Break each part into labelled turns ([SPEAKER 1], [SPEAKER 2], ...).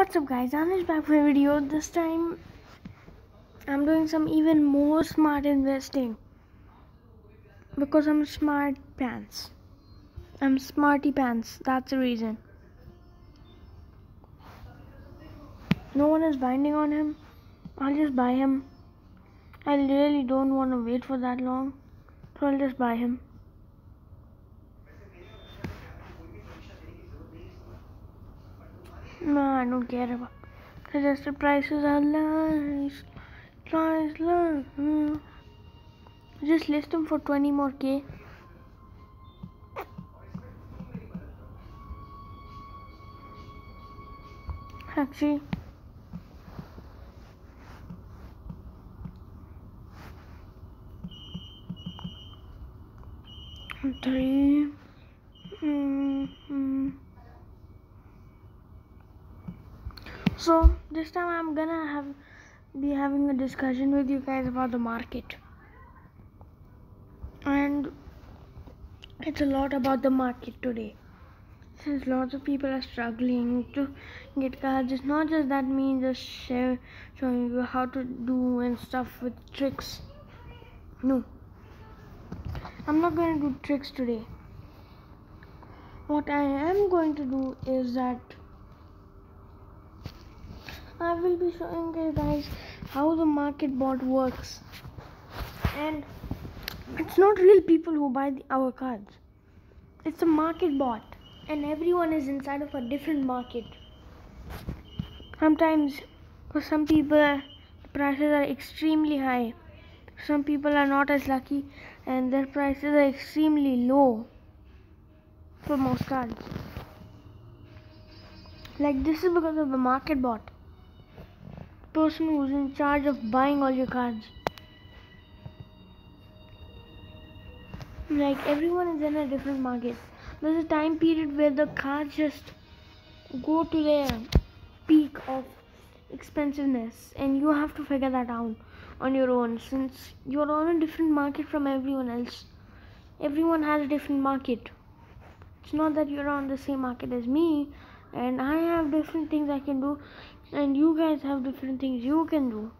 [SPEAKER 1] What's up guys, Anish back for a video. This time I'm doing some even more smart investing because I'm smart pants. I'm smarty pants, that's the reason. No one is binding on him. I'll just buy him. I really don't want to wait for that long. So I'll just buy him. No, I don't care about suggested prices are nice. Price low. Just list them for 20 more K. Actually, three. Mm-hmm. So this time I'm gonna have be having a discussion with you guys about the market. And it's a lot about the market today. Since lots of people are struggling to get cards, it's not just that me just share, showing you how to do and stuff with tricks. No. I'm not going to do tricks today. What I am going to do is that I will be showing you guys how the market bot works. And it's not real people who buy the, our cards. It's a market bot and everyone is inside of a different market. Sometimes for some people the prices are extremely high. Some people are not as lucky and their prices are extremely low for most cards. Like this is because of the market bot person who's in charge of buying all your cards. Like everyone is in a different market. There's a time period where the cards just go to their peak of expensiveness and you have to figure that out on your own since you're on a different market from everyone else. Everyone has a different market. It's not that you're on the same market as me and I have different things I can do and you guys have different things you can do.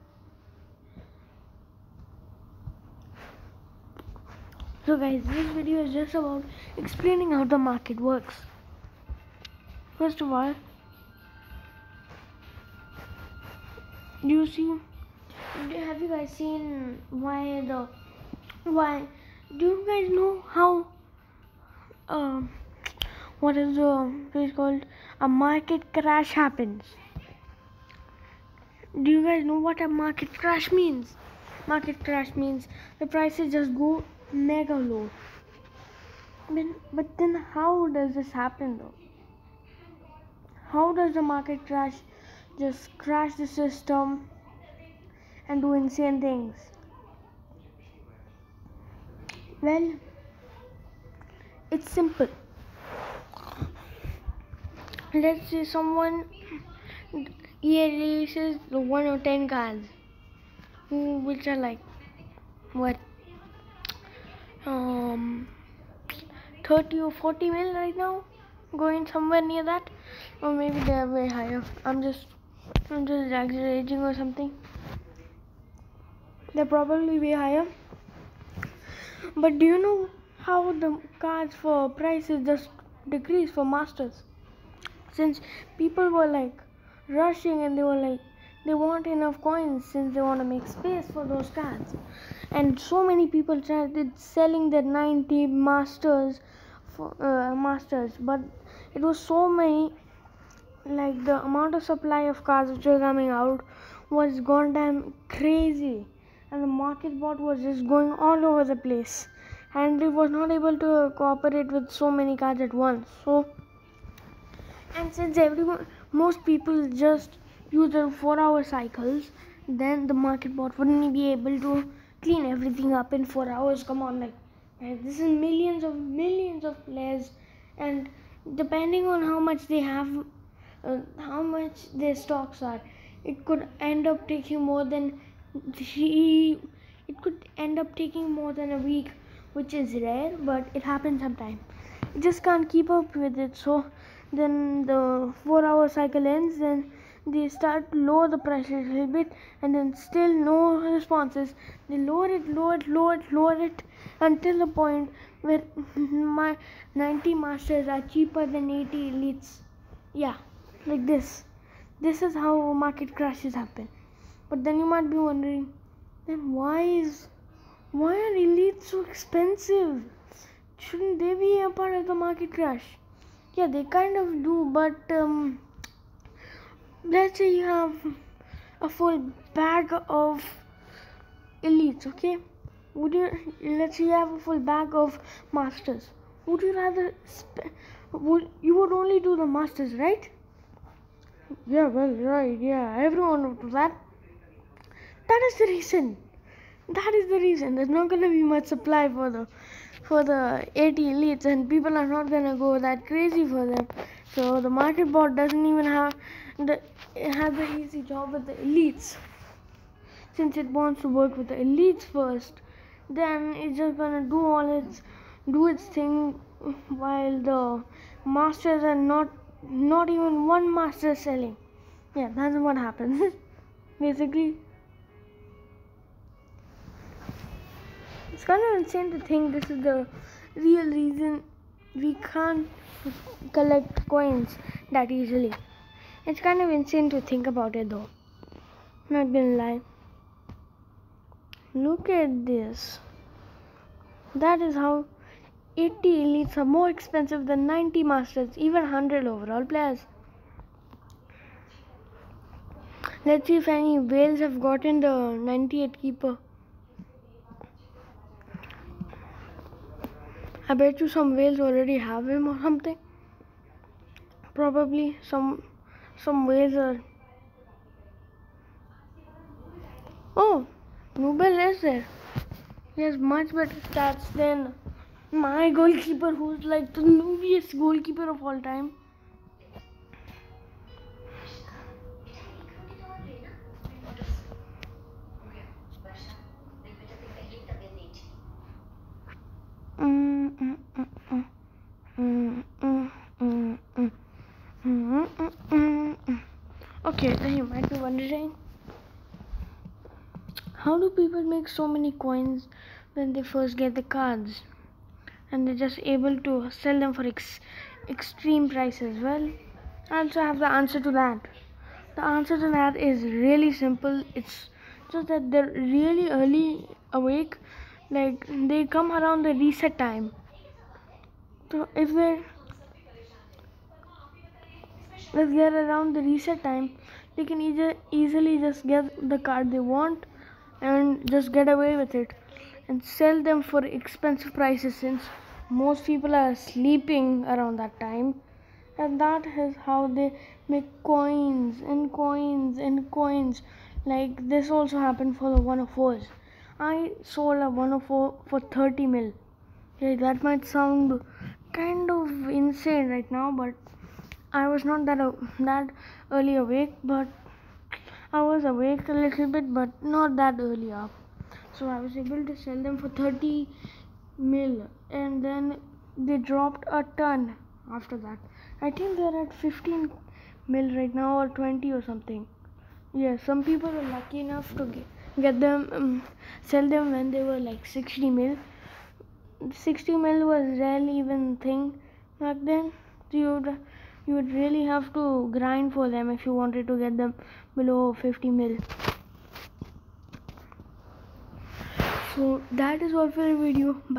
[SPEAKER 1] So guys, this video is just about explaining how the market works. First of all, Do you see, have you guys seen why the, why, do you guys know how, um, what is the place called, a market crash happens? Do you guys know what a market crash means? Market crash means the prices just go mega low. Then but then how does this happen though? How does the market crash just crash the system and do insane things? Well it's simple. Let's say someone he releases the one or ten cards, which are like what um 30 or 40 mil right now, going somewhere near that, or maybe they are way higher. I'm just I'm just exaggerating or something. They're probably way higher. But do you know how the cards for prices just decrease for masters? Since people were like rushing and they were like they want enough coins since they want to make space for those cards. And so many people started selling their 90 masters for uh, masters but it was so many like the amount of supply of cards which were coming out was gone damn crazy. And the market bot was just going all over the place. And it was not able to cooperate with so many cards at once. So and since everyone most people just use their four hour cycles then the market bot wouldn't be able to clean everything up in four hours. Come on like this is millions of millions of players and depending on how much they have uh, how much their stocks are it could end up taking more than three it could end up taking more than a week which is rare but it happens sometimes. You just can't keep up with it. So then the four hour cycle ends then they start lower the pressure a little bit and then still no responses. They lower it lower it lower it lower it until the point where my 90 masters are cheaper than 80 elites. Yeah like this. This is how market crashes happen. But then you might be wondering then why is why are elites so expensive? Shouldn't they be a part of the market crash yeah they kind of do but um, let's say you have a full bag of elites okay? Would you let's say you have a full bag of masters. Would you rather would you would only do the masters right? Yeah well right yeah everyone would do that. That is the reason. That is the reason. There's not to be much supply for the for the 80 elites and people are not to go that crazy for them. So the market bot doesn't even have the have the easy job with the elites. Since it wants to work with the elites first then it's just gonna do all its do its thing while the masters are not not even one master selling. Yeah that's what happens. Basically it's kind of insane to think this is the real reason we can't collect coins that easily. It's kind of insane to think about it though. Not gonna lie. Look at this. That is how 80 elites are more expensive than 90 masters even 100 overall players. Let's see if any whales have gotten the 98 keeper I bet you some whales already have him or something. Probably some some whales are. Oh, Nubel is there. He has much better stats than my goalkeeper, who's like the noobiest goalkeeper of all time. Okay, then you might be wondering how do people make so many coins when they first get the cards and they're just able to sell them for ex extreme prices? Well, I also have the answer to that. The answer to that is really simple. It's just that they're really early awake, like they come around the reset time. So if they're if they're around the reset time, they can easily just get the card they want and just get away with it and sell them for expensive prices since most people are sleeping around that time. And that is how they make coins and coins and coins. Like this also happened for the 104s i sold a 104 for 30 mil. Yeah that might sound kind of insane right now but I was not that uh, that early awake, but I was awake a little bit, but not that early up. So I was able to sell them for 30 mil, and then they dropped a ton after that. I think they're at 15 mil right now, or 20 or something. Yeah, some people were lucky enough to get, get them, um, sell them when they were like 60 mil. 60 mil was rarely even thing back then. So you would you would really have to grind for them if you wanted to get them below 50 mil. So that is all for the video. Bye